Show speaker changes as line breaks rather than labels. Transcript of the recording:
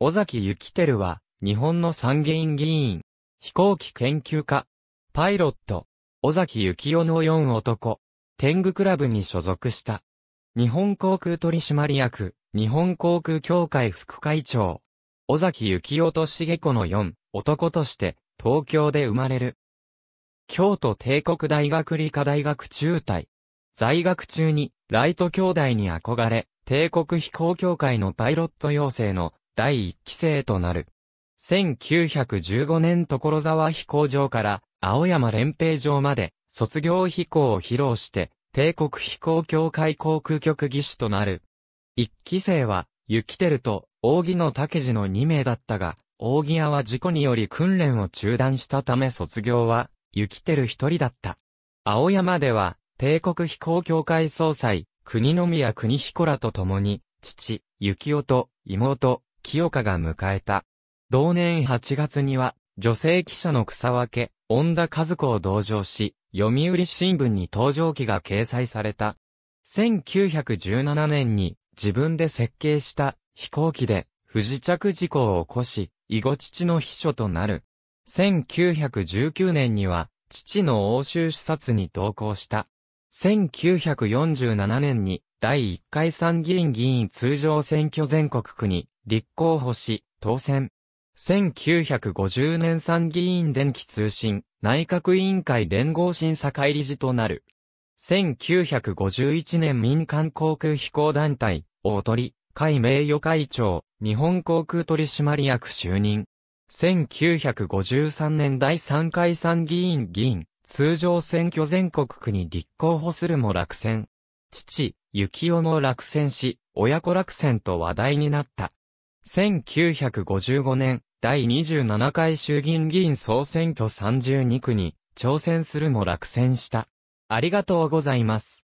尾崎幸輝は、日本の参議院議員、飛行機研究家、パイロット、尾崎幸雄の4男、天狗クラブに所属した。日本航空取締役、日本航空協会副会長、尾崎幸雄と重子の4男として、東京で生まれる。京都帝国大学理科大学中退。在学中に、ライト兄弟に憧れ、帝国飛行協会のパイロット養成の第一期生となる。1915年所沢飛行場から青山連兵場まで卒業飛行を披露して帝国飛行協会航空局技師となる。一期生は、雪照と扇野武次の2名だったが、扇屋は事故により訓練を中断したため卒業は、雪照一人だった。青山では、帝国飛行協会総裁、国宮国彦らと共に、父、幸男と妹、清香が迎えた。同年8月には、女性記者の草分け、恩田和子を同乗し、読売新聞に登場記が掲載された。1917年に自分で設計した飛行機で不時着事故を起こし、以後父の秘書となる。1919年には父の欧州視察に同行した。1947年に第1回参議院議員通常選挙全国区に立候補し、当選。1950年参議院電気通信内閣委員会連合審査会理事となる。1951年民間航空飛行団体、大鳥、会名誉会長、日本航空取締役就任。1953年第3回参議院議員、通常選挙全国区に立候補するも落選。父、幸男も落選し、親子落選と話題になった。1955年、第27回衆議院議員総選挙32区に挑戦するも落選した。ありがとうございます。